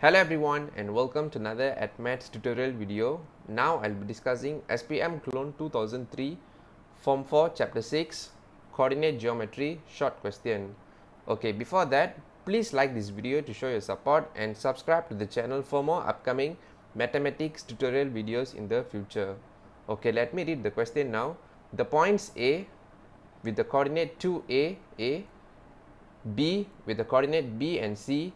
Hello everyone and welcome to another Add Maths tutorial video. Now I'll be discussing SPM Clone 2003 Form 4 Chapter 6 Coordinate Geometry Short Question. Okay, before that, please like this video to show your support and subscribe to the channel for more upcoming mathematics tutorial videos in the future. Okay, let me read the question now. The points A with the coordinate 2A, A, B with the coordinate B and C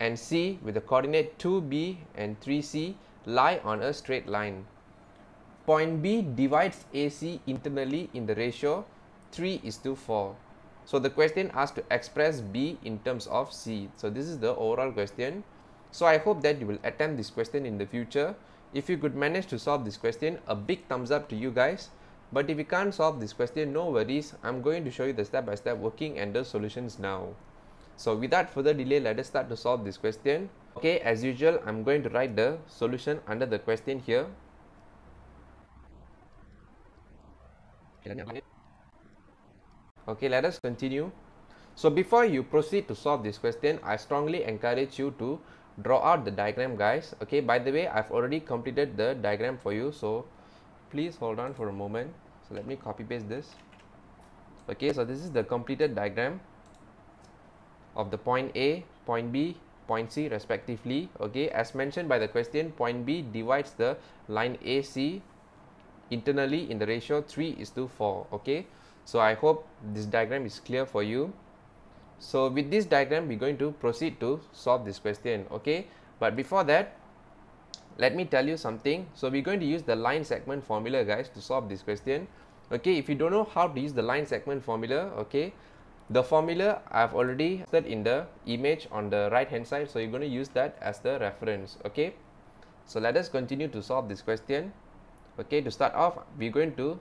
and C with the coordinate 2b and 3c lie on a straight line. Point B divides AC internally in the ratio 3 is to 4. So the question asks to express B in terms of C. So this is the overall question. So I hope that you will attempt this question in the future. If you could manage to solve this question, a big thumbs up to you guys. But if you can't solve this question, no worries. I'm going to show you the step-by-step -step working and the solutions now. So without further delay, let us start to solve this question. Okay, as usual, I'm going to write the solution under the question here. Okay, let us continue. So before you proceed to solve this question, I strongly encourage you to draw out the diagram guys. Okay, by the way, I've already completed the diagram for you. So please hold on for a moment. So let me copy paste this. Okay, so this is the completed diagram of the point A, point B, point C respectively. Okay, as mentioned by the question, point B divides the line AC internally in the ratio 3 is to 4. Okay, so I hope this diagram is clear for you. So with this diagram, we're going to proceed to solve this question. Okay, but before that, let me tell you something. So we're going to use the line segment formula guys to solve this question. Okay, if you don't know how to use the line segment formula, okay, the formula I've already set in the image on the right hand side. So you're going to use that as the reference. Okay. So let us continue to solve this question. Okay. To start off, we're going to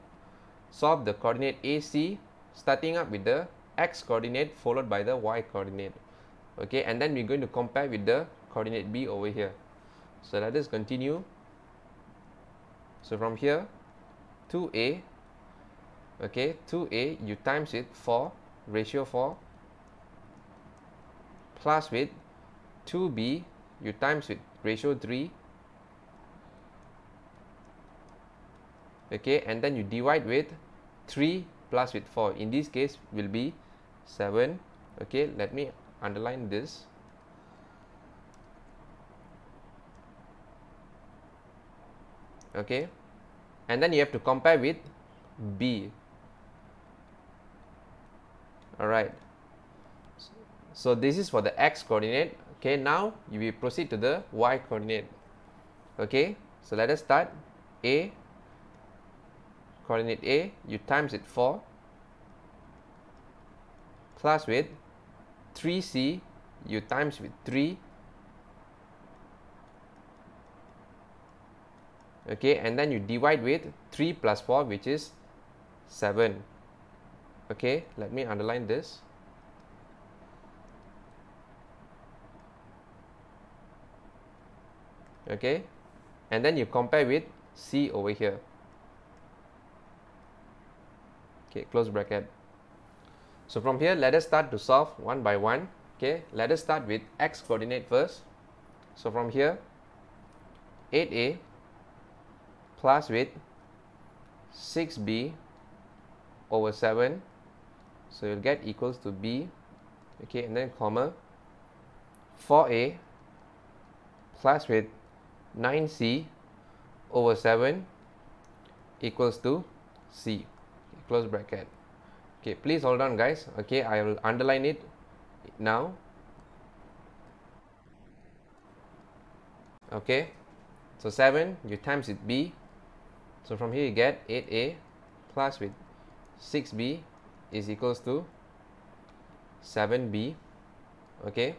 solve the coordinate AC starting up with the x coordinate followed by the y coordinate. Okay. And then we're going to compare with the coordinate B over here. So let us continue. So from here, 2a, okay, 2a, you times it for ratio 4 plus with 2b you times with ratio 3 okay and then you divide with 3 plus with 4 in this case will be 7 okay let me underline this. Okay and then you have to compare with b all right so this is for the x coordinate. Okay now you will proceed to the y coordinate. Okay so let us start. A coordinate a you times it 4 plus with 3c you times with 3 okay and then you divide with 3 plus 4 which is 7 okay let me underline this. Okay and then you compare with C over here. Okay close bracket. So from here let us start to solve one by one. Okay let us start with x coordinate first. So from here 8a plus with 6b over 7 so you'll get equals to B, okay, and then comma 4A plus with 9C over 7 equals to C, close bracket. Okay, please hold on guys, okay, I will underline it now. Okay, so 7, you times with B, so from here you get 8A plus with 6B is equals to 7b okay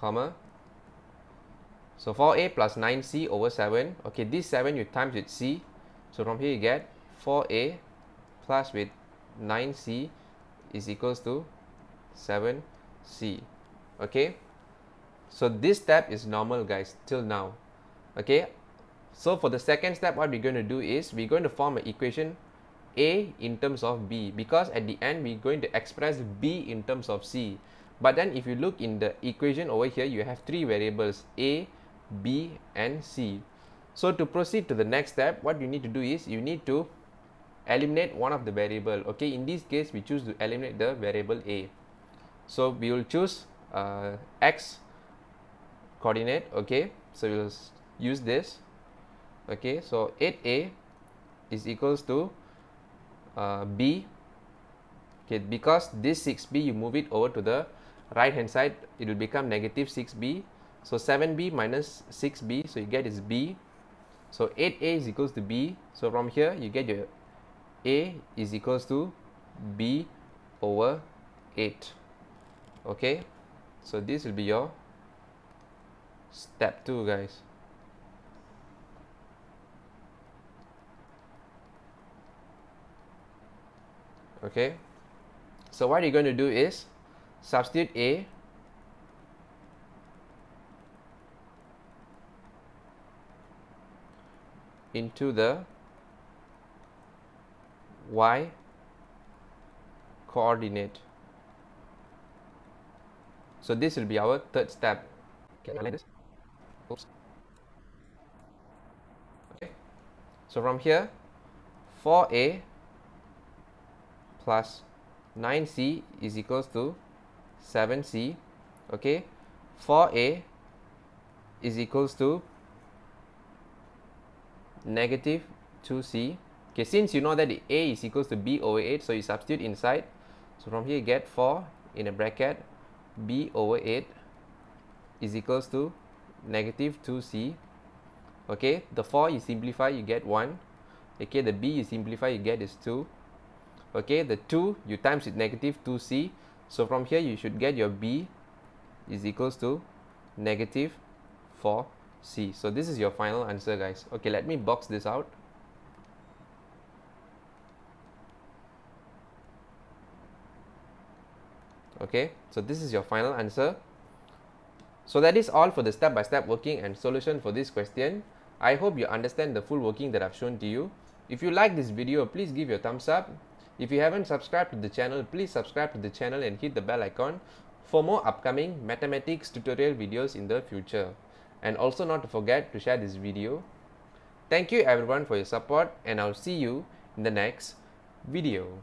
comma. So 4a plus 9c over 7 okay this 7 you times with c. So from here you get 4a plus with 9c is equals to 7c okay? So this step is normal guys till now okay? So for the second step what we're going to do is we're going to form an equation A in terms of B because at the end we're going to express B in terms of C. but then if you look in the equation over here you have three variables a b and c. So to proceed to the next step what you need to do is you need to eliminate one of the variable okay? In this case we choose to eliminate the variable a. So we will choose uh, x coordinate okay? So we'll use this okay? So 8a is equals to uh, b. Okay because this 6b you move it over to the right hand side it will become negative 6b so 7b minus 6b so you get is b. So 8a is equals to b. So from here you get your a is equals to b over 8 okay? So this will be your step 2 guys okay? So what you're going to do is substitute a into the y coordinate. So this will be our third step. Can I like this? Oops. Okay. So from here 4a plus 9c is equals to 7c okay? 4a is equals to negative 2c okay since you know that the a is equals to b over 8 so you substitute inside. So from here you get 4 in a bracket. B over 8 is equals to negative 2c okay the 4 you simplify you get 1 okay the b you simplify you get is 2 okay the 2 you times with negative 2c so from here you should get your b is equals to negative 4c so this is your final answer guys. Okay let me box this out. Okay so this is your final answer. So that is all for the step-by-step -step working and solution for this question. I hope you understand the full working that i've shown to you. If you like this video please give your thumbs up if you haven't subscribed to the channel, please subscribe to the channel and hit the bell icon for more upcoming mathematics tutorial videos in the future. And also not to forget to share this video. Thank you everyone for your support and I'll see you in the next video.